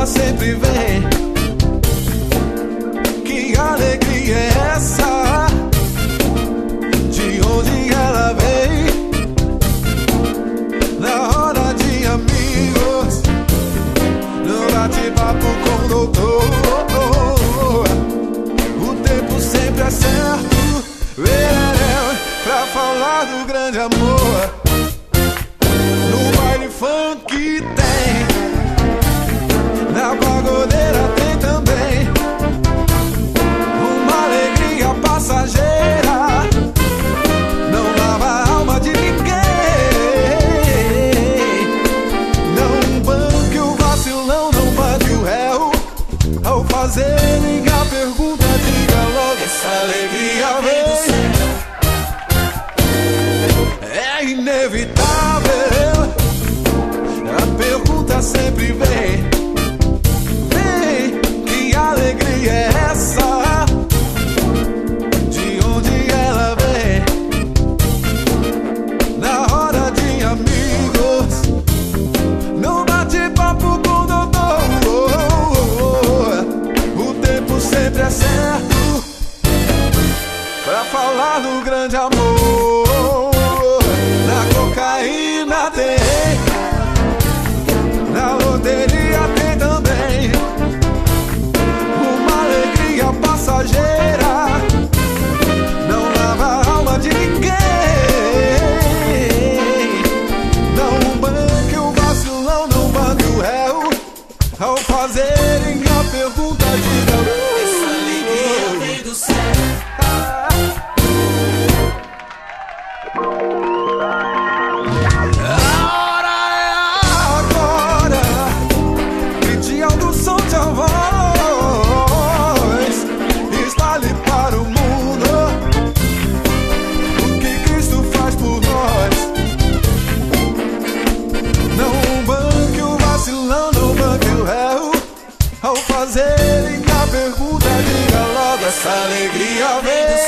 ela sempre vem. Que alegria é essa? De onde ela vem? Na hora de amigos, no bate-papo com o doutor. O tempo sempre é certo, é pra falar do grande amor. No baile funk. fazer. falar do grande amor. Na cocaína tem fazer? E a pergunta diga logo essa alegria vem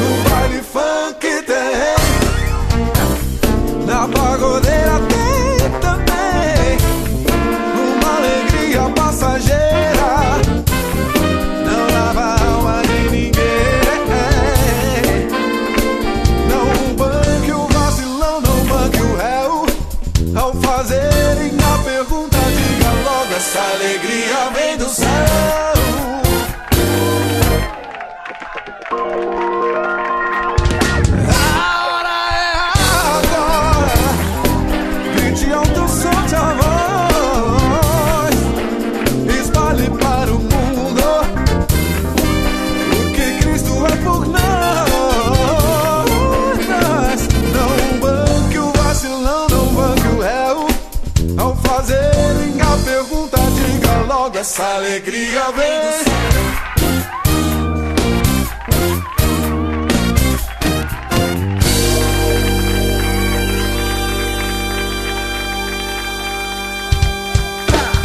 No baile funk tem Na pagodeira tem também. Uma alegria passageira Não lava a alma de ninguém. Não banque o vacilão, não banque o réu Ao Alegria vem do céu. dessa alegria vem do céu.